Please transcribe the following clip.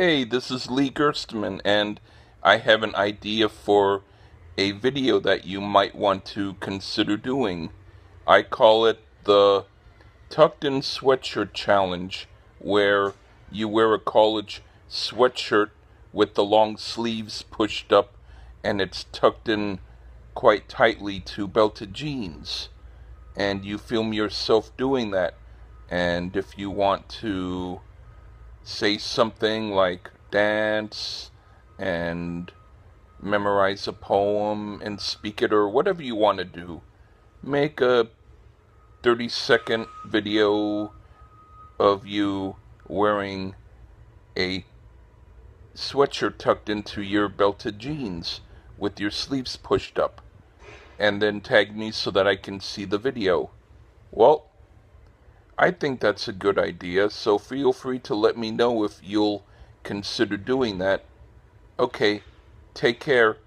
Hey, this is Lee Gerstmann, and I have an idea for a video that you might want to consider doing. I call it the Tucked In Sweatshirt Challenge, where you wear a college sweatshirt with the long sleeves pushed up and it's tucked in quite tightly to belted jeans. And you film yourself doing that. And if you want to say something like dance and memorize a poem and speak it or whatever you want to do. Make a 30 second video of you wearing a sweatshirt tucked into your belted jeans with your sleeves pushed up and then tag me so that I can see the video. Well, I think that's a good idea, so feel free to let me know if you'll consider doing that. Okay, take care.